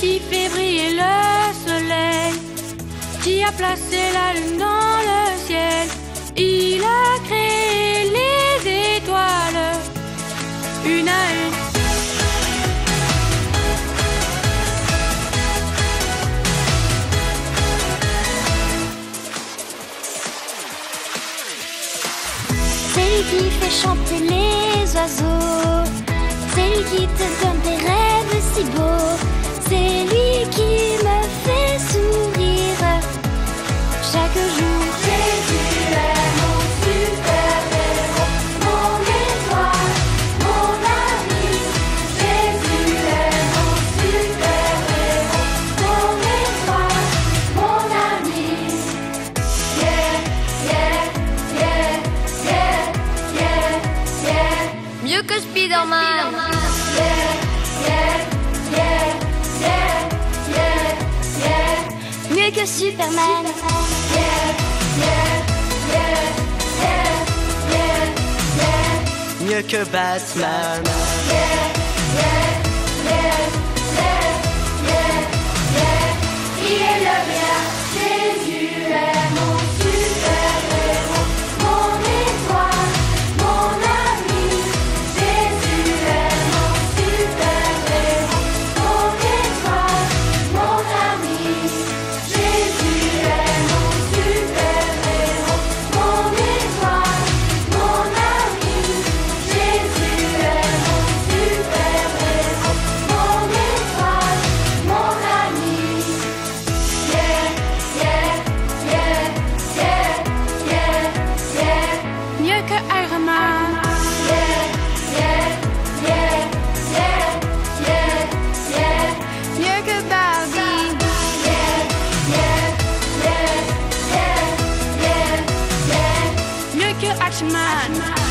Qui fait briller le soleil, qui a placé la lune dans le ciel. Il a créé les étoiles, une à une. C'est lui qui fait chanter les oiseaux. C'est lui qui te donne des rêves si beaux. Mieux que Superman. Mieux que Batman. such man.